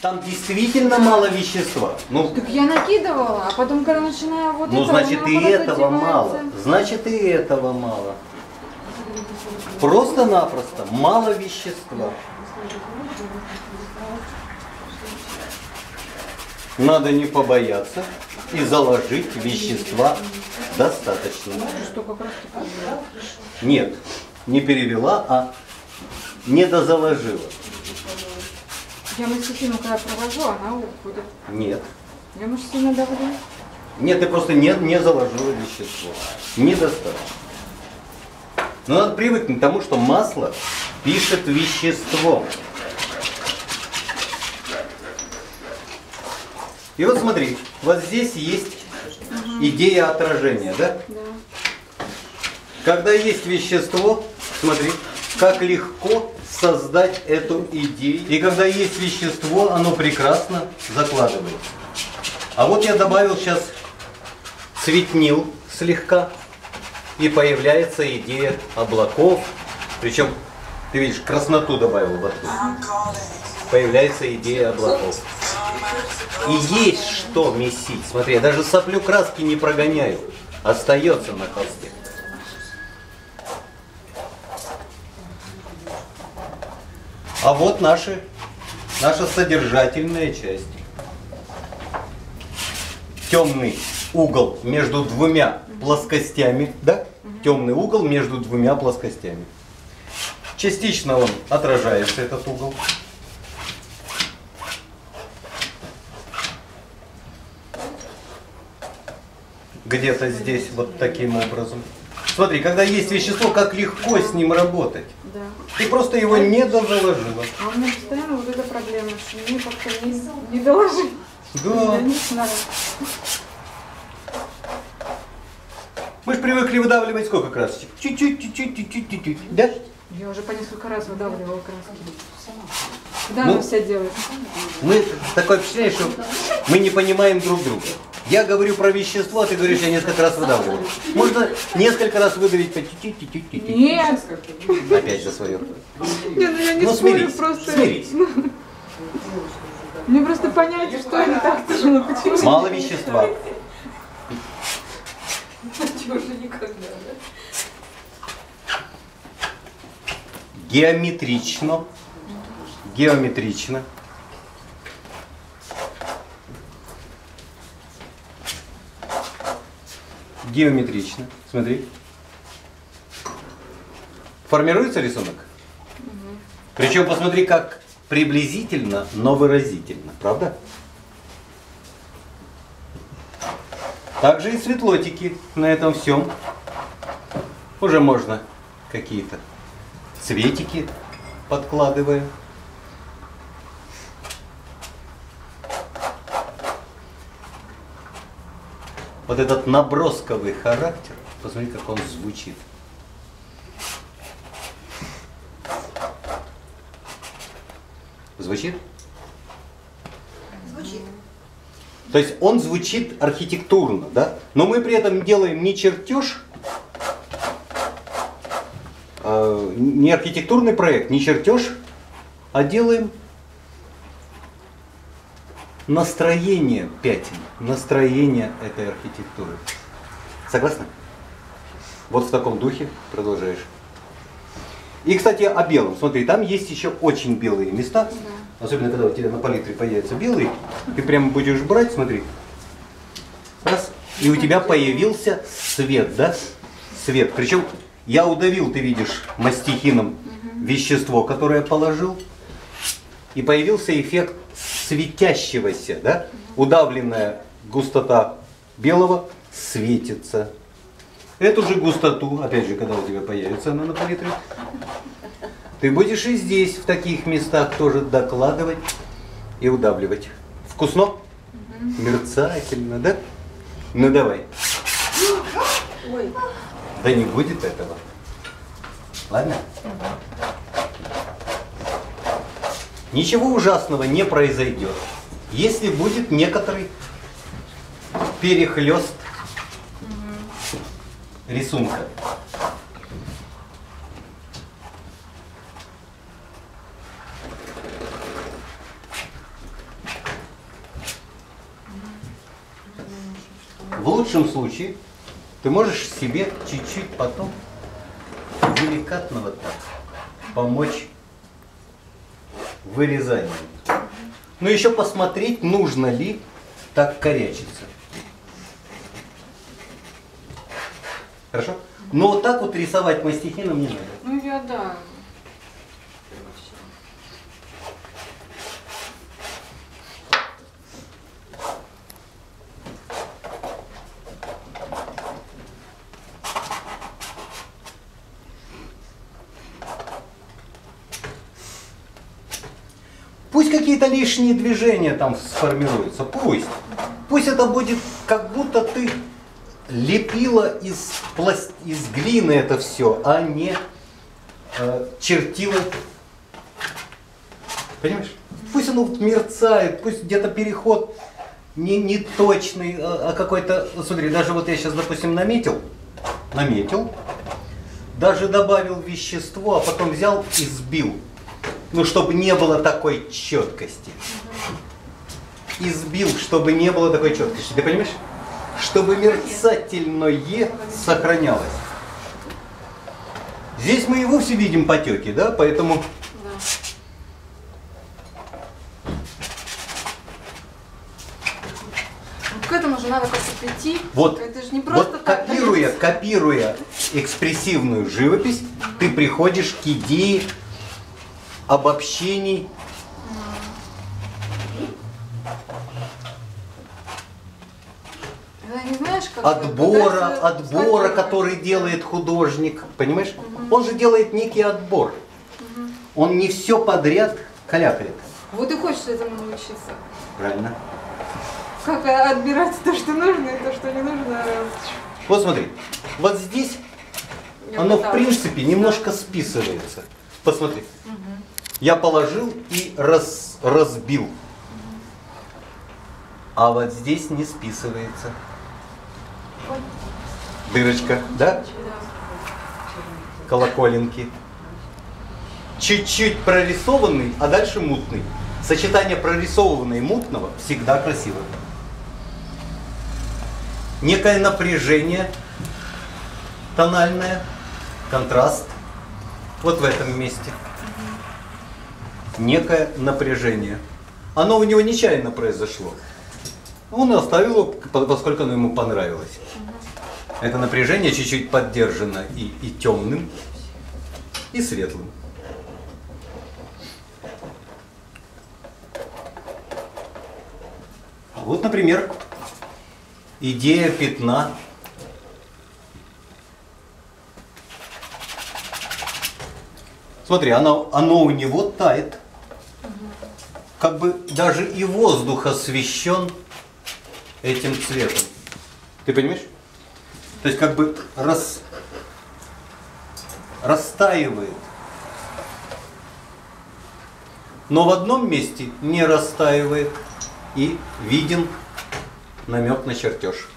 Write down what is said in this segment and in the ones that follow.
Там действительно мало вещества. Ну, Так я накидывала, а потом, когда начинаю вот ну это, значит у и этого мало. Значит и этого мало. Просто-напросто мало вещества. Надо не побояться и заложить вещества достаточно. Нет, не перевела, а не дозаложила. Я мастихину, когда провожу, она уходит. Нет. Я сильно давлю. Нет, ты просто не, не заложила вещество. Недостаточно. Но надо привыкнуть к тому, что масло пишет веществом. И вот смотри, вот здесь есть идея отражения, да? Да. Когда есть вещество, смотри, как легко создать эту идею. И когда есть вещество, оно прекрасно закладывается. А вот я добавил сейчас цветнил слегка, и появляется идея облаков. Причем, ты видишь, красноту добавил в ответ. Появляется идея облаков. И есть что месить. Смотри, я даже соплю краски не прогоняю. Остается на холсте. А вот наши, наша содержательная часть. Темный угол между двумя плоскостями, да? Темный угол между двумя плоскостями. Частично он отражается, этот угол. Где-то здесь вот таким образом. Смотри, когда есть вещество, как легко с ним работать. Да. Ты просто его не дозаложила. А у меня постоянно вот эта проблема, что мне как-то не, не доложить. Да. Я не знаю. Мы же привыкли выдавливать сколько красочек? Чуть-чуть, чуть-чуть, чуть-чуть, чуть-чуть. Да? Я уже по несколько раз выдавливала краски. Да, Ну. она вся делает. Мы такое впечатление, что мы не понимаем друг друга. Я говорю про вещество, а ты говоришь, я несколько раз выдавливаю. Можно несколько раз выдавить по чуть-чуть. Нет! Опять за свое. Нет, ну я не Ну спорю, смирись, просто... смирись. Мне просто понять, что это так тяжело. Почему? Мало вещества. Уже никогда, да? Геометрично. Геометрично. Геометрично. Смотри. Формируется рисунок? Причем посмотри, как приблизительно, но выразительно. Правда? Также и светлотики на этом всем. Уже можно какие-то цветики подкладывая. Вот этот набросковый характер, посмотри, как он звучит. Звучит? Звучит. То есть он звучит архитектурно, да? Но мы при этом делаем не чертеж, а, не архитектурный проект, не чертеж, а делаем настроение пятен, настроение этой архитектуры. Согласны? Вот в таком духе продолжаешь. И, кстати, о белом. Смотри, там есть еще очень белые места. Особенно, когда у тебя на палитре появятся белые. Ты прямо будешь брать, смотри. Раз. И у тебя появился свет, да? Свет. Причем я удавил, ты видишь, мастихином вещество, которое положил. И появился эффект светящегося, да? Удавленная густота белого светится. Эту же густоту, опять же, когда у тебя появится она на палитре, ты будешь и здесь, в таких местах, тоже докладывать и удавливать. Вкусно? Мерцательно, да? Ну давай. Ой, Да не будет этого. Ладно? Ничего ужасного не произойдет, если будет некоторый перехлест рисунка. В лучшем случае ты можешь себе чуть-чуть потом деликатно вот так помочь вырезанием. Но еще посмотреть, нужно ли так корячиться. Хорошо? Но вот так вот рисовать мастихином не надо. Ну я да. Пусть какие-то лишние движения там сформируются, пусть. Пусть это будет как будто ты лепила из, пласт... из глины это все, а не э, чертила. Понимаешь? Пусть оно мерцает, пусть где-то переход не, не точный, а, а какой-то... Смотри, даже вот я сейчас, допустим, наметил, наметил, даже добавил вещество, а потом взял и сбил. Ну, чтобы не было такой четкости. Избил, чтобы не было такой четкости. Ты понимаешь? Чтобы мерцательное сохранялось. Здесь мы и вовсе видим потеки, да? Поэтому Да. Вот к этому же надо как-то прийти. Вот, Это же не просто вот так. копируя, дается. копируя экспрессивную живопись, ты приходишь к идее обобщений знаешь, бы отбора, отбора, который делает художник. Понимаешь? Он же делает некий отбор. Он не все подряд калякает. Вот и хочется этому научиться. Правильно? Как э, отбирать то, что нужно, и то, что не нужно. Вот смотри, вот здесь Я оно в пыталась. принципе немножко списывается. Посмотри. Я положил и раз, разбил. А вот здесь не списывается. Дырочка, да? Колоколенки. Чуть-чуть прорисованный, а дальше мутный. Сочетание прорисованного и мутного всегда красиво. Некое напряжение тональное, контраст. Вот в этом месте. Некое напряжение. Оно у него нечаянно произошло. Он оставил его, по- поскольку оно ему понравилось. Это напряжение чуть-чуть поддержано и, и темным, и светлым. Вот, например, идея пятна. Смотри, оно, оно у него тает. Как бы даже и воздух освещен этим цветом. Ты понимаешь? То есть как бы рас, растаивает. Но в одном месте не растаивает и виден намек на чертеж.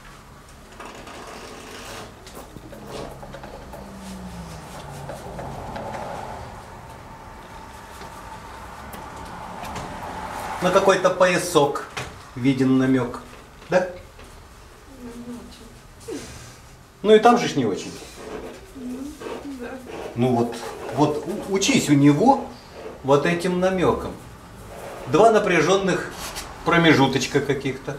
На какой-то поясок виден намек. Да? Ну и там же ж не очень. Ну вот, вот учись у него вот этим намеком. Два напряженных промежуточка каких-то.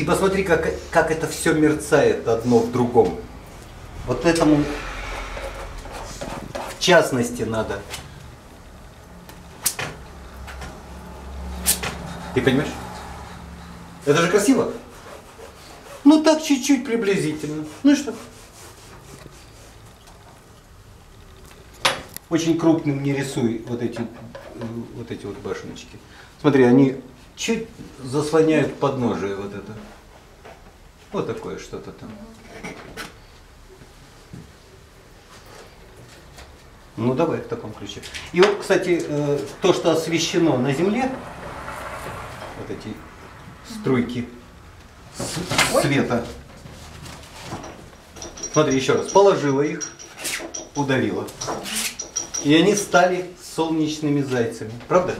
И посмотри, как, как это все мерцает одно в другом. Вот этому в частности надо. Ты понимаешь? Это же красиво. Ну так чуть-чуть приблизительно. Ну и что? Очень крупным не рисуй вот эти, вот эти вот башеночки. Смотри, они чуть заслоняют подножие вот это. Вот такое что-то там. Ну давай в таком ключе. И вот, кстати, э, то, что освещено на земле, вот эти струйки, света. Смотри, еще раз. Положила их, удалила. И они стали солнечными зайцами. Правда?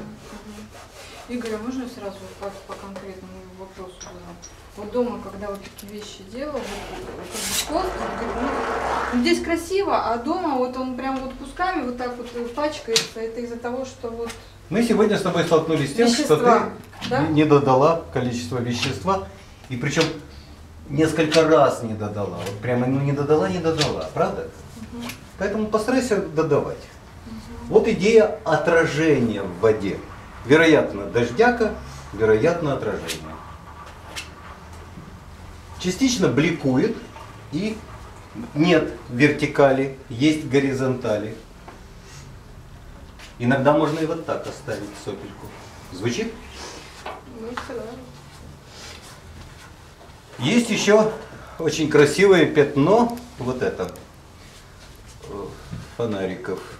Игорь, а можно сразу по, по конкретному вопросу задам? Вот дома, когда вот такие вещи делаю, вот, как бы кофту, говорю, ну, ну, здесь красиво, а дома вот он прям вот кусками вот так вот э, пачкается. Это из-за того, что вот Мы сегодня с тобой столкнулись с тем, что ты да? не додала количество вещества. И причем несколько раз не додала. Вот прямо ну не додала, не додала. Правда? Поэтому постарайся додавать. Вот идея отражения в воде. Вероятно, дождяка, вероятно, отражение. Частично бликует и нет вертикали, есть горизонтали. Иногда можно и вот так оставить сопельку. Звучит? ну. Есть еще очень красивое пятно, вот это, э, фонариков.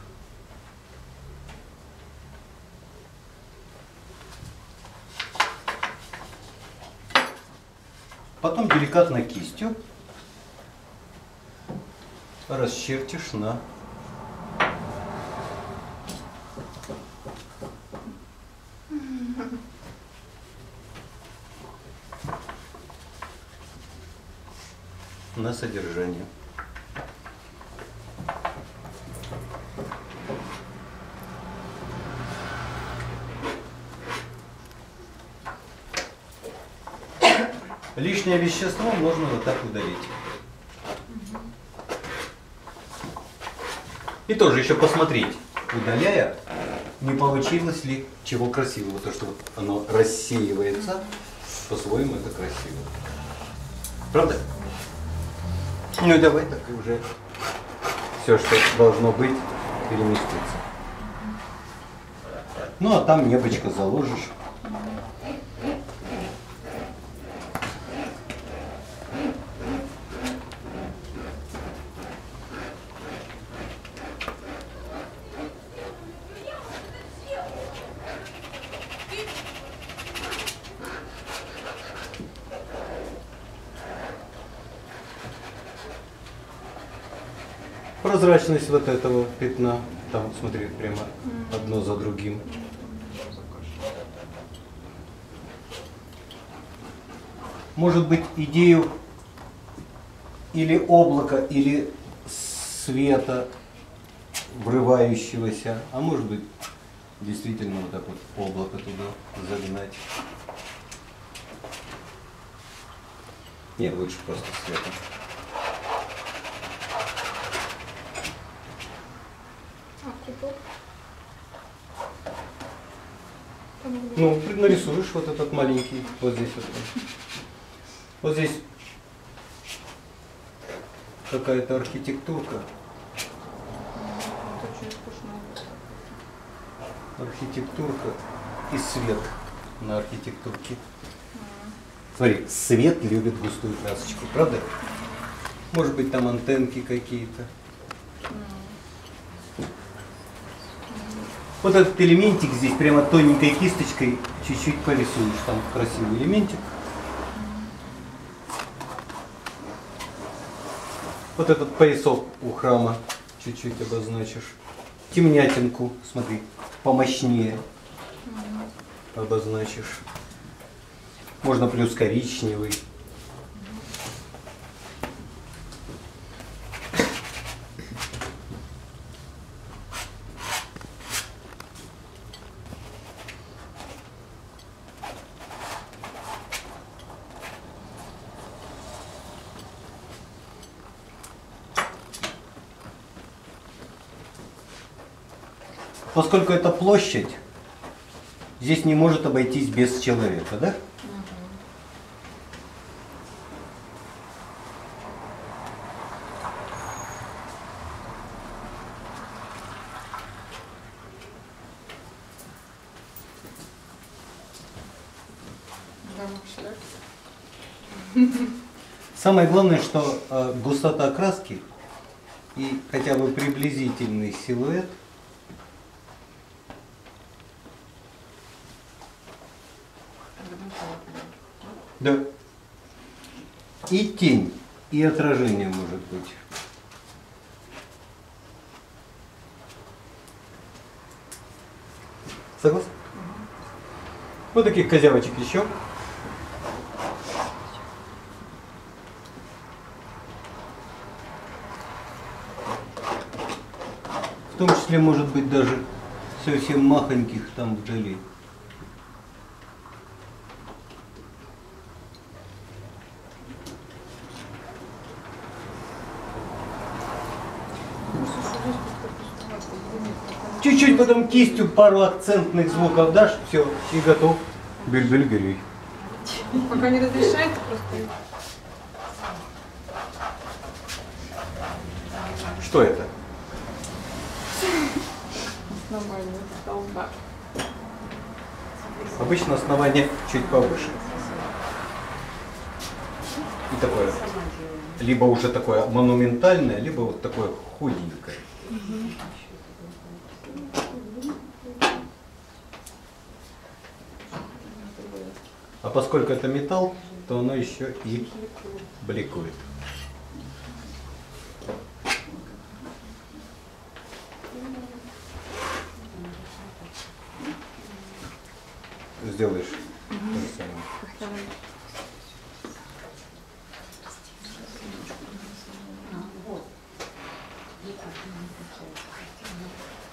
Потом деликатно кистью расчертишь на на содержание. Лишнее вещество можно вот так удалить. И тоже еще посмотреть, удаляя, не получилось ли чего красивого. То, что оно рассеивается, по-своему это красиво. Правда? Ну давай так и уже все, что должно быть, переместится. Ну а там небочко заложишь. Прозрачность вот этого пятна, там смотри, прямо одно за другим. Может быть идею или облака, или света врывающегося, а может быть действительно вот так вот облако туда загнать. Нет, лучше просто светом. А купол? Там где? Ну, нарисуешь вот этот маленький, вот здесь вот. Вот здесь какая-то архитектурка. Архитектурка и свет на архитектурке. Смотри, свет любит густую красочку, правда? Может быть там антенки какие-то. Вот этот элементик здесь прямо тоненькой кисточкой чуть-чуть порисуешь. Там красивый элементик. Вот этот поясок у храма чуть-чуть обозначишь. Темнятинку, смотри, помощнее обозначишь. Можно плюс коричневый. Поскольку это площадь, здесь не может обойтись без человека, да? Самое главное, что э, густота краски и хотя бы приблизительный силуэт да. и тень, и отражение может быть. Согласны? Вот таких козявочек еще. В том числе, может быть, даже совсем махоньких там вдали. Чуть-чуть потом кистью пару акцентных звуков дашь, все, и готов. Бельбель Пока не разрешается просто. Что это? Нормально, столба. Обычно основание чуть повыше. И такое, либо уже такое монументальное, либо вот такое худенькое. А поскольку это металл, то оно еще и бликует. Сделаешь то же самое.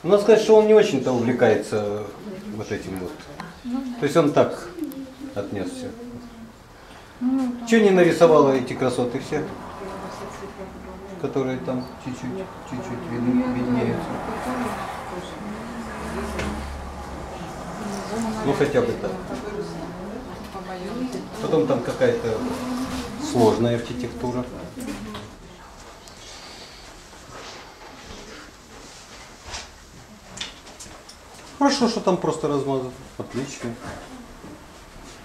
Ну, надо сказать, что он не очень-то увлекается вот этим вот. То есть он так отнес все. Чего не нарисовала эти красоты все? Которые там чуть-чуть, чуть-чуть видны- виднеются. Ну хотя бы так. Потом там какая-то сложная архитектура. Хорошо, что там просто размазано. Отлично.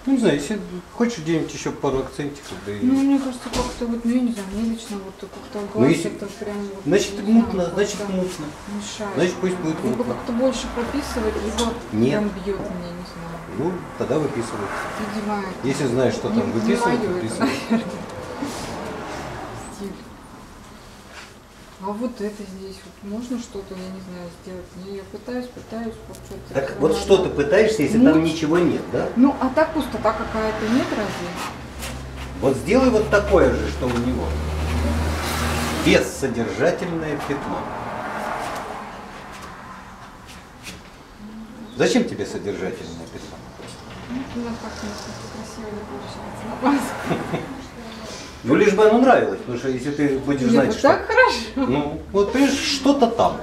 Ну, не знаю, если хочешь где-нибудь еще пару акцентиков, да и... Ну, мне кажется, как-то вот, ну, я не знаю, мне лично вот как-то Ну, глаз если- это прям вот, Значит, не знаю, мутно, значит, мутно. Мешает. Значит, пусть будет Либо мутно. как-то больше прописывать, либо Нет. прям бьет меня, не знаю. Ну, тогда выписывай. Видимо, Если знаешь, что не- там выписывать, выписывай. А вот это здесь вот можно что-то, я не знаю, сделать? Не, я пытаюсь, пытаюсь, вот что-то. Так вот что ты пытаешься, если Ну. там ничего нет, да? Ну, а так пустота какая-то нет разве? Вот сделай вот такое же, что у него. Бессодержательное пятно. Зачем тебе содержательное пятно? Ну, как-то красиво не получается. На глаз. Ну, лишь бы оно нравилось, потому что если ты будешь знать, вот что... так хорошо. Ну, вот, понимаешь, что-то там.